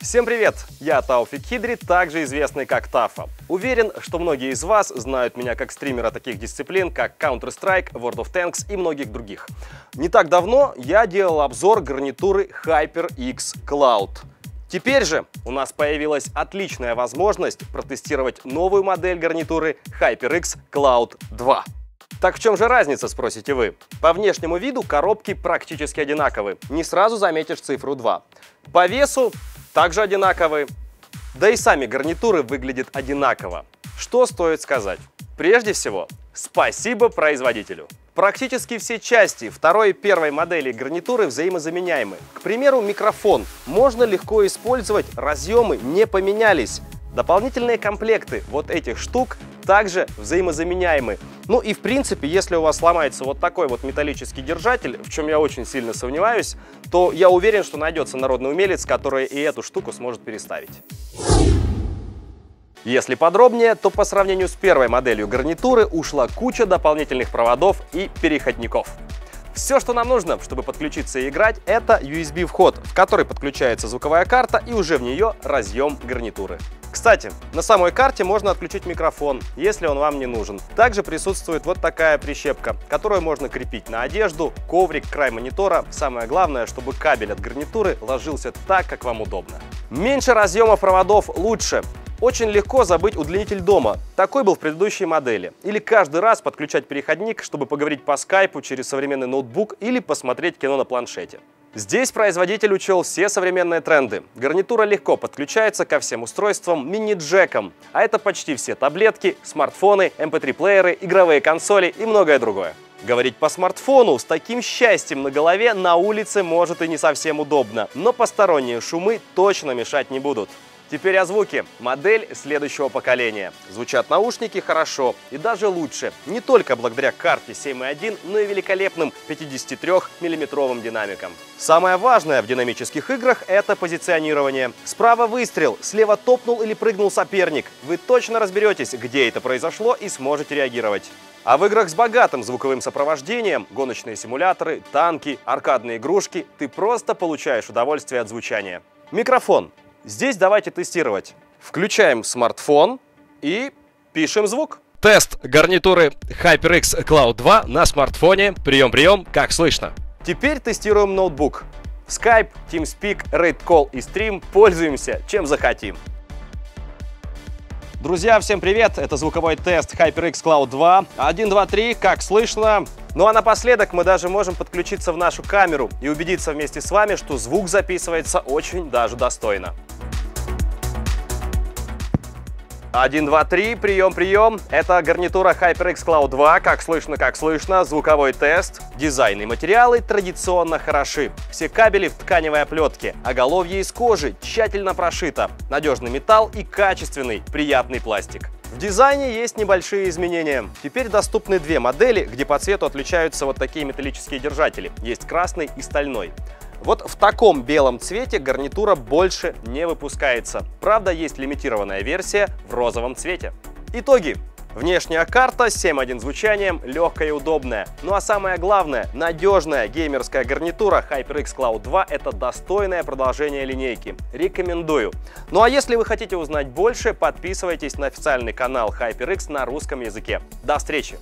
Всем привет! Я Тауфик Хидри, также известный как Тафа. Уверен, что многие из вас знают меня как стримера таких дисциплин, как Counter-Strike, World of Tanks и многих других. Не так давно я делал обзор гарнитуры HyperX Cloud. Теперь же у нас появилась отличная возможность протестировать новую модель гарнитуры HyperX Cloud 2. Так в чем же разница, спросите вы? По внешнему виду коробки практически одинаковы. Не сразу заметишь цифру 2. По весу также одинаковы. Да и сами гарнитуры выглядят одинаково. Что стоит сказать? Прежде всего, спасибо производителю. Практически все части второй и первой модели гарнитуры взаимозаменяемы. К примеру, микрофон. Можно легко использовать, разъемы не поменялись. Дополнительные комплекты вот этих штук также взаимозаменяемы. Ну и в принципе, если у вас сломается вот такой вот металлический держатель, в чем я очень сильно сомневаюсь, то я уверен, что найдется народный умелец, который и эту штуку сможет переставить. Если подробнее, то по сравнению с первой моделью гарнитуры ушла куча дополнительных проводов и переходников. Все, что нам нужно, чтобы подключиться и играть, это USB-вход, в который подключается звуковая карта и уже в нее разъем гарнитуры. Кстати, на самой карте можно отключить микрофон, если он вам не нужен. Также присутствует вот такая прищепка, которую можно крепить на одежду, коврик, край монитора. Самое главное, чтобы кабель от гарнитуры ложился так, как вам удобно. Меньше разъемов проводов лучше. Очень легко забыть удлинитель дома. Такой был в предыдущей модели. Или каждый раз подключать переходник, чтобы поговорить по скайпу через современный ноутбук или посмотреть кино на планшете. Здесь производитель учел все современные тренды. Гарнитура легко подключается ко всем устройствам мини-джеком, а это почти все таблетки, смартфоны, mp3-плееры, игровые консоли и многое другое. Говорить по смартфону с таким счастьем на голове на улице может и не совсем удобно, но посторонние шумы точно мешать не будут. Теперь о звуке. Модель следующего поколения. Звучат наушники хорошо и даже лучше. Не только благодаря карте 7.1, но и великолепным 53-мм динамикам. Самое важное в динамических играх – это позиционирование. Справа выстрел, слева топнул или прыгнул соперник. Вы точно разберетесь, где это произошло и сможете реагировать. А в играх с богатым звуковым сопровождением, гоночные симуляторы, танки, аркадные игрушки, ты просто получаешь удовольствие от звучания. Микрофон. Здесь давайте тестировать. Включаем смартфон и пишем звук. Тест гарнитуры HyperX Cloud 2 на смартфоне. Прием-прием, как слышно. Теперь тестируем ноутбук. Skype, TeamSpeak, RaidCall и Stream пользуемся чем захотим. Друзья, всем привет! Это звуковой тест HyperX Cloud 2. 1, 2, 3, как слышно. Ну а напоследок мы даже можем подключиться в нашу камеру и убедиться вместе с вами, что звук записывается очень даже достойно. 1, 2, 3, прием, прием. Это гарнитура HyperX Cloud 2, как слышно, как слышно, звуковой тест. Дизайн и материалы традиционно хороши. Все кабели в тканевой оплетке, оголовье из кожи тщательно прошито. Надежный металл и качественный, приятный пластик. В дизайне есть небольшие изменения. Теперь доступны две модели, где по цвету отличаются вот такие металлические держатели. Есть красный и стальной. Вот в таком белом цвете гарнитура больше не выпускается. Правда, есть лимитированная версия в розовом цвете. Итоги. Внешняя карта с 7.1 звучанием, легкая и удобная. Ну а самое главное, надежная геймерская гарнитура HyperX Cloud 2 – это достойное продолжение линейки. Рекомендую. Ну а если вы хотите узнать больше, подписывайтесь на официальный канал HyperX на русском языке. До встречи!